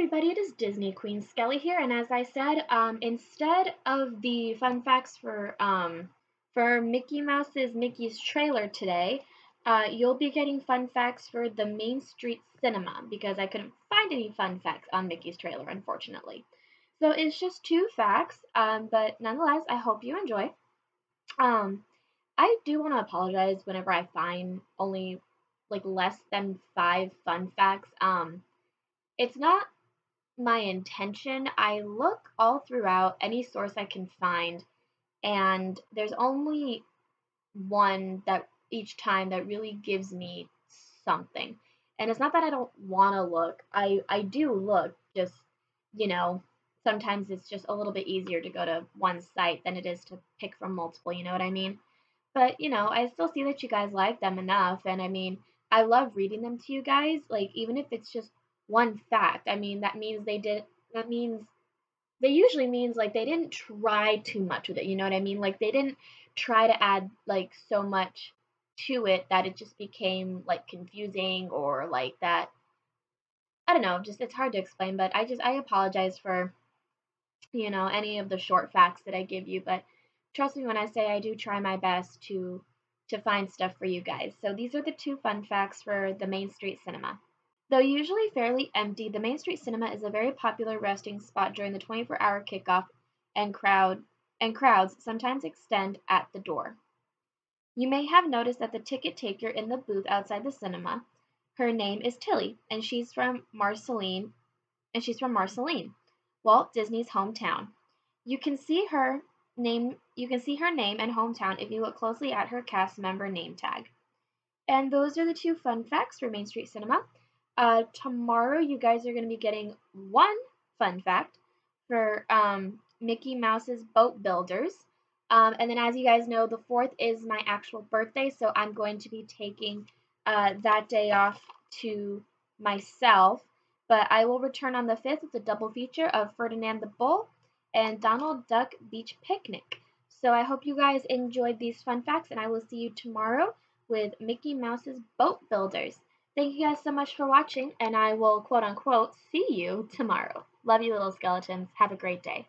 everybody, it is Disney Queen Skelly here, and as I said, um, instead of the fun facts for um, for Mickey Mouse's Mickey's trailer today, uh, you'll be getting fun facts for the Main Street Cinema because I couldn't find any fun facts on Mickey's trailer, unfortunately. So it's just two facts, um, but nonetheless, I hope you enjoy. Um, I do want to apologize whenever I find only like less than five fun facts. Um, it's not my intention. I look all throughout any source I can find, and there's only one that each time that really gives me something. And it's not that I don't want to look. I I do look. Just you know, sometimes it's just a little bit easier to go to one site than it is to pick from multiple. You know what I mean? But you know, I still see that you guys like them enough, and I mean, I love reading them to you guys. Like even if it's just one fact. I mean, that means they did, that means, they usually means like they didn't try too much with it. You know what I mean? Like they didn't try to add like so much to it that it just became like confusing or like that. I don't know, just it's hard to explain, but I just, I apologize for, you know, any of the short facts that I give you, but trust me when I say I do try my best to to find stuff for you guys. So these are the two fun facts for the Main Street Cinema. Though usually fairly empty, the Main Street Cinema is a very popular resting spot during the 24-hour kickoff and crowd and crowds sometimes extend at the door. You may have noticed that the ticket taker in the booth outside the cinema, her name is Tilly, and she's from Marceline, and she's from Marceline, Walt Disney's hometown. You can see her name you can see her name and hometown if you look closely at her cast member name tag. And those are the two fun facts for Main Street Cinema. Uh, tomorrow, you guys are going to be getting one fun fact for um, Mickey Mouse's Boat Builders. Um, and then, as you guys know, the 4th is my actual birthday, so I'm going to be taking uh, that day off to myself. But I will return on the 5th with a double feature of Ferdinand the Bull and Donald Duck Beach Picnic. So I hope you guys enjoyed these fun facts, and I will see you tomorrow with Mickey Mouse's Boat Builders. Thank you guys so much for watching, and I will quote unquote see you tomorrow. Love you, little skeletons. Have a great day.